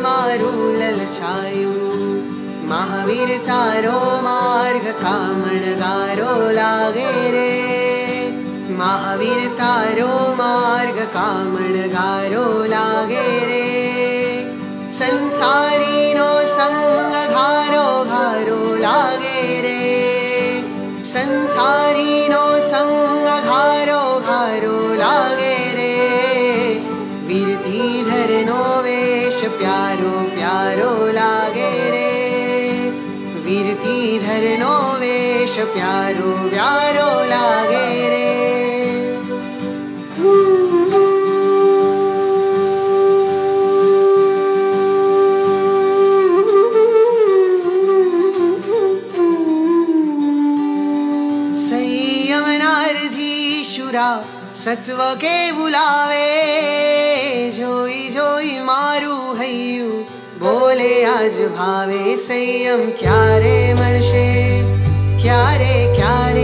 મારું લલચાયું મહાવીર તારો માર્ગ કામણ ગારો લાગે રે મહાવીર તારો માર્ગ કામણ धरनो वेश प्यारो प्यारो लागे धर संयमर्धुरा सत्त्व के भूलवे मा है बोले आज भावे संयम कार कार कार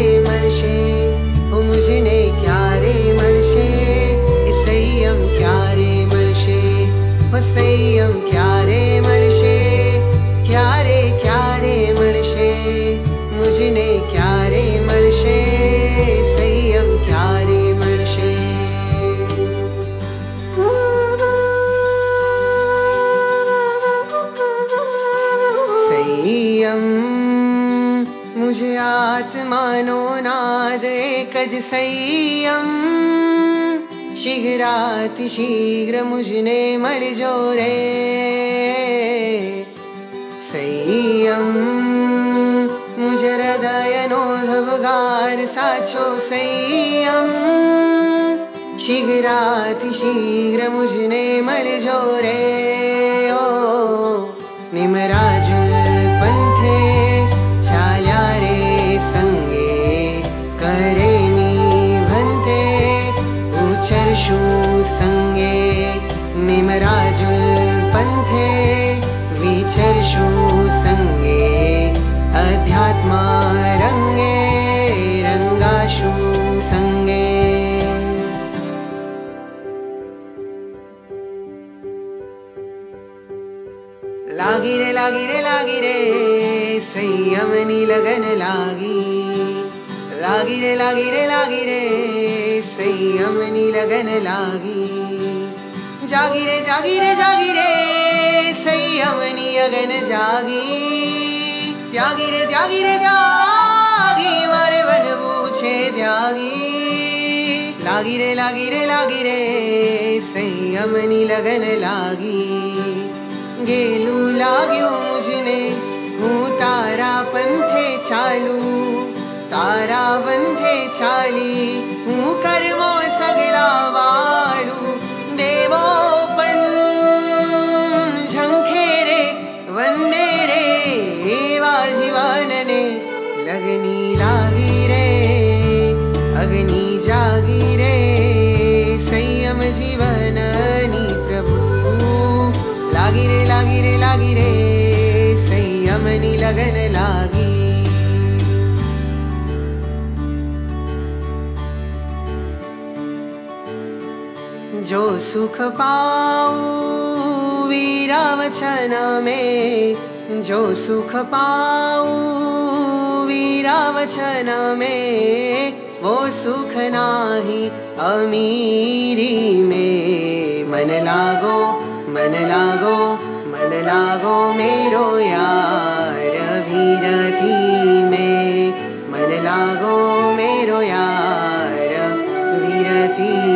संयम मुझे आत्मानो नाद एक ज संयम शीघ्रातिशीघ्र मुझने मळजो रे संयम। मुझ हृदयनो धवगार साचो संयम। शीघ्रातिशीघ्र मुझने मळजो रे ओ निमराजुल लागी रे लागी रे संयमनी लगन लागी। लागी रे लागी रे लागी रे संयमनी लगन लागी। जागी रे जागी रे जागी रे संयमनी अगन जागी। त्यागी रे त्यागी रे त्यागी मारे बनबू छे त्यागी। लागी रे लागी रे लागी रे संयमनी लगन लागी। ગેલું લાગ્યું મુજને હું તારા પંથે ચાલું તારા વંથે ચાલી હું કર્મો સગળા વાળું દેવો પણ ઝંખે રે વંદે રે એવા जीवान લગની लगन लागी। जो सुख पाऊ वीरा वचन में, जो सुख पाऊ वीरा वचन में, वो सुख नाही अमीरी में। मन लागो मन लागो मन लागो मेरो यार। लागो मेरो यार वीरती